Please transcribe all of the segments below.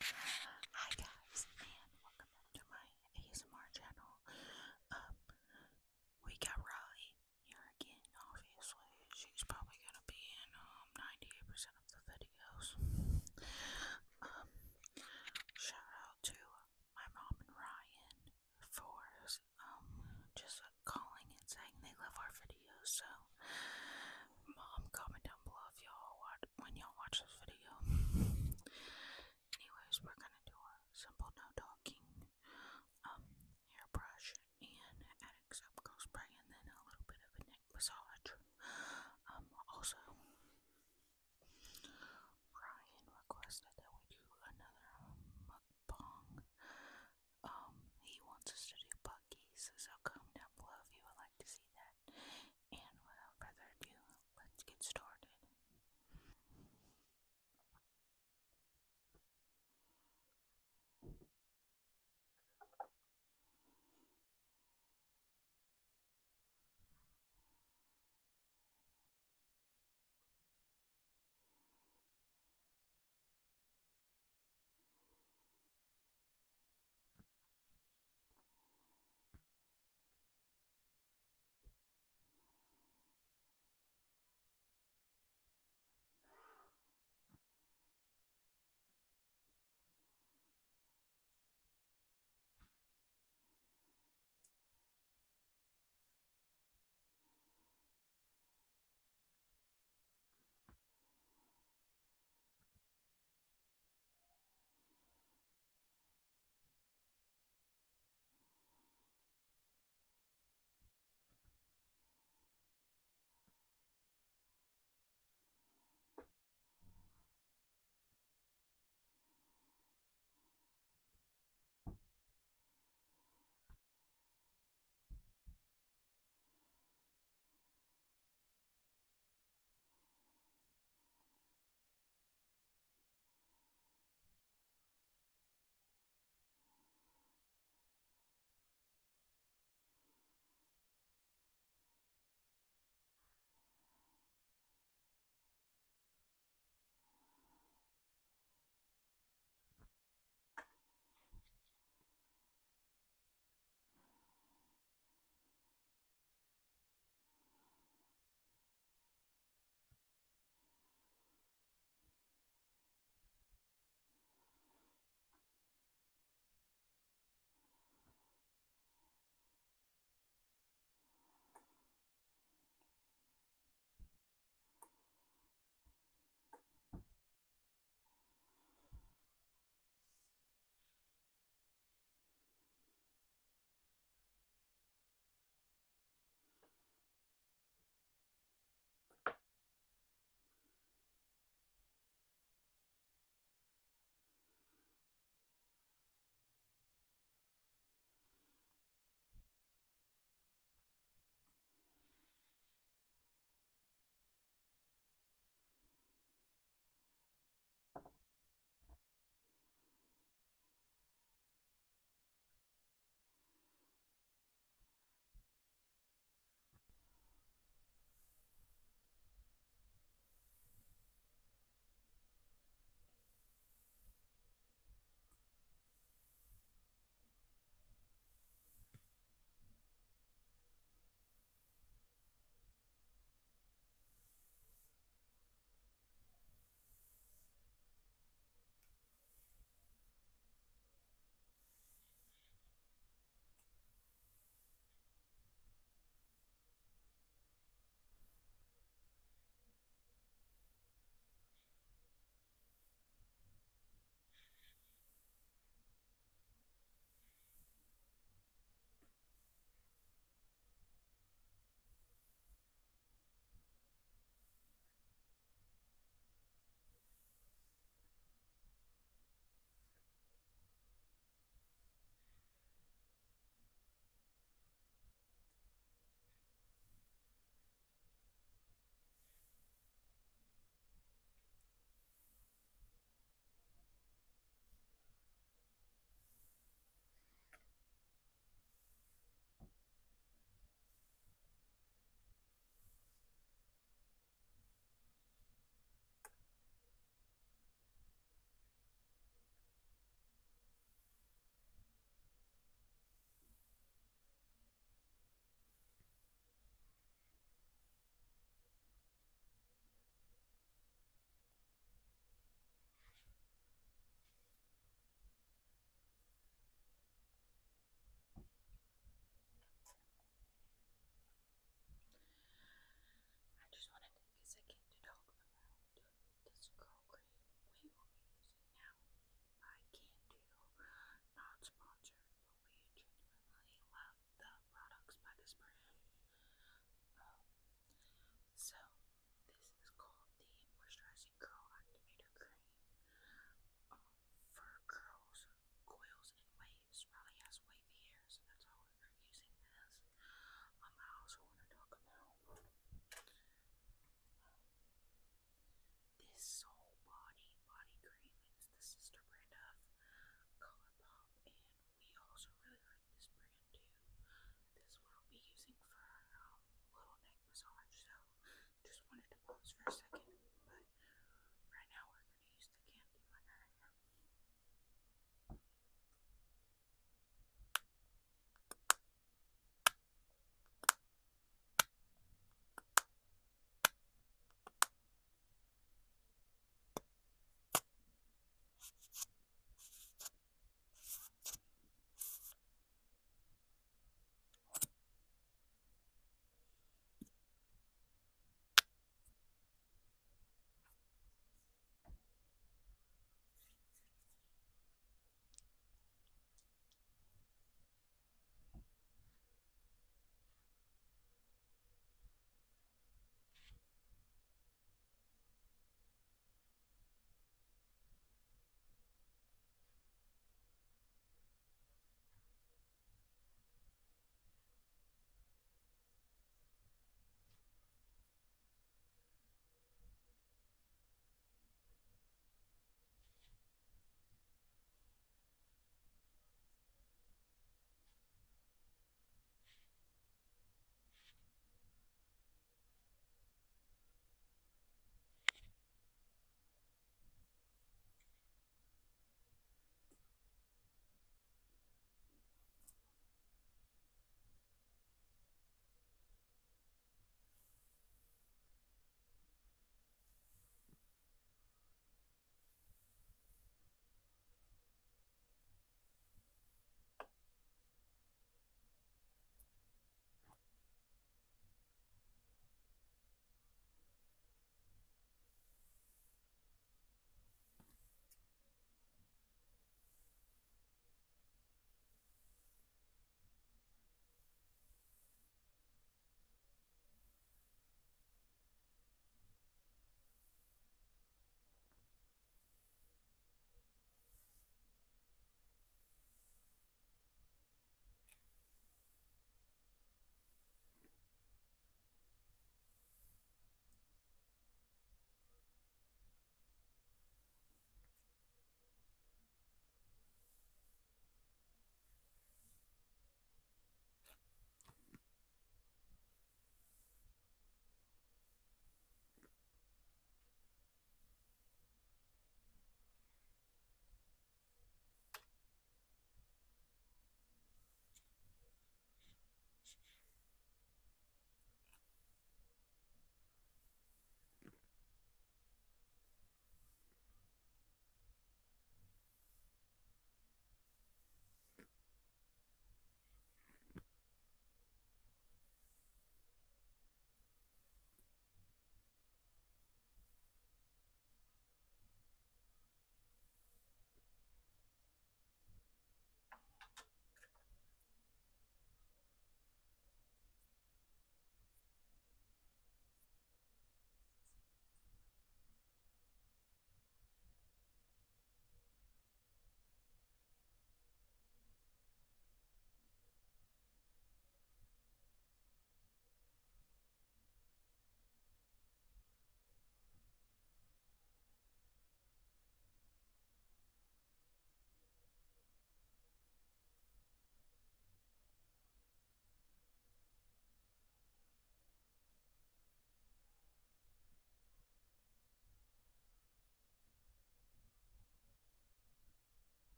Hi guys,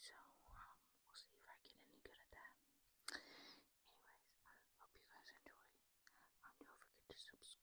so um, we'll see if I get any good at that. Anyways, hope you guys enjoy. Um, don't forget to subscribe.